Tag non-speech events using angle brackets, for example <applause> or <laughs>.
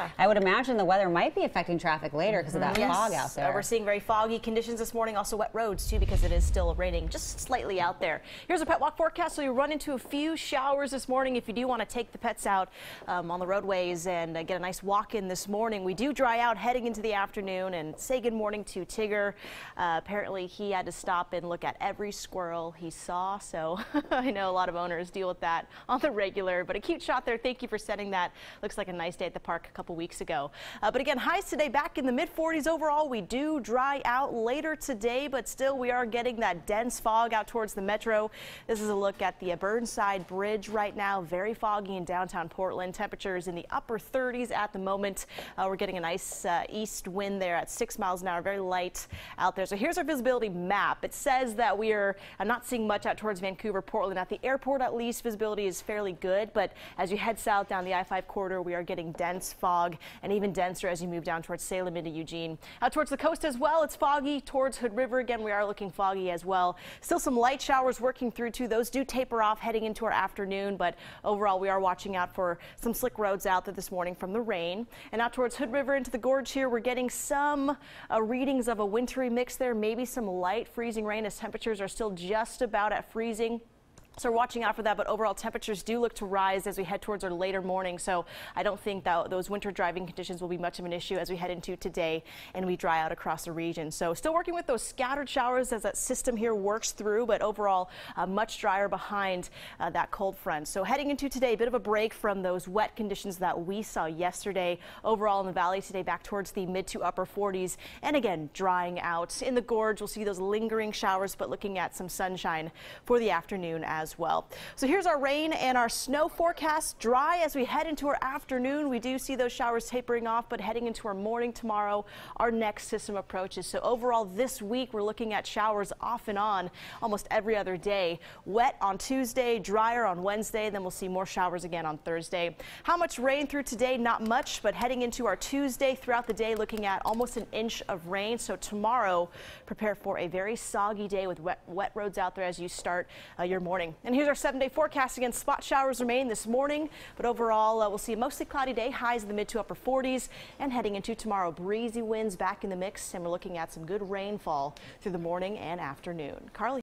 Yeah. I would imagine the weather might be affecting traffic later because of that Yes. fog out Uh, there. we're seeing very foggy conditions this morning, also wet roads too, because it is still raining just slightly out there. Here's a pet walk forecast. So you run into a few showers this morning if you do want to take the pets out um, on the roadways and uh, get a nice walk in this morning. We do dry out heading into the afternoon and say good morning to Tigger. Uh, apparently he had to stop and look at every squirrel he saw. So <laughs> I know a lot of owners deal with that on the regular, but a cute shot there. Thank you for setting that. Looks like a nice day at the park a couple weeks ago. Uh, but again, highs today back in the mid 40s overall. We do dry out later today, but still we are getting that dense fog out towards the metro. This is a look at the Burnside Bridge right now. Very foggy in downtown Portland. Temperatures in the upper 30s at the moment. Uh, we're getting a nice uh, east wind there at six miles an hour, very light out there. So here's our visibility map. It says that we are I'm not seeing much out towards Vancouver, Portland. At the airport, at least, visibility is fairly good. But as you head south down the I-5 corridor, we are getting dense fog and even denser as you move down towards Salem into Eugene. Out towards the coast as well, it's foggy. Towards Hood River, again, we are looking foggy as well. Still some light showers working through too. Those do taper off heading into our afternoon, but overall, we are watching out for some slick roads out there this morning from the rain. And out towards Hood River into the gorge here, we're getting some uh, readings of a wintry mix there, maybe some light freezing rain as temperatures are still just about at freezing. So we're watching out for that, but overall temperatures do look to rise as we head towards our later morning. So I don't think that those winter driving conditions will be much of an issue as we head into today and we dry out across the region. So still working with those scattered showers as that system here works through, but overall uh, much drier behind uh, that cold front. So heading into today, a bit of a break from those wet conditions that we saw yesterday. Overall in the valley today, back towards the mid to upper 40s, and again drying out in the gorge. We'll see those lingering showers, but looking at some sunshine for the afternoon as well. So here's our rain and our snow forecast. Dry as we head into our afternoon. We do see those showers tapering off, but heading into our morning tomorrow, our next system approaches. So overall this week, we're looking at showers off and on almost every other day. Wet on Tuesday, drier on Wednesday, then we'll see more showers again on Thursday. How much rain through today? Not much, but heading into our Tuesday throughout the day, looking at almost an inch of rain. So tomorrow, prepare for a very soggy day with wet, wet roads out there as you start uh, your morning. And here's our seven day forecast. Again, spot showers remain this morning, but overall, uh, we'll see a mostly cloudy day, highs in the mid to upper 40s. And heading into tomorrow, breezy winds back in the mix, and we're looking at some good rainfall through the morning and afternoon. Carly.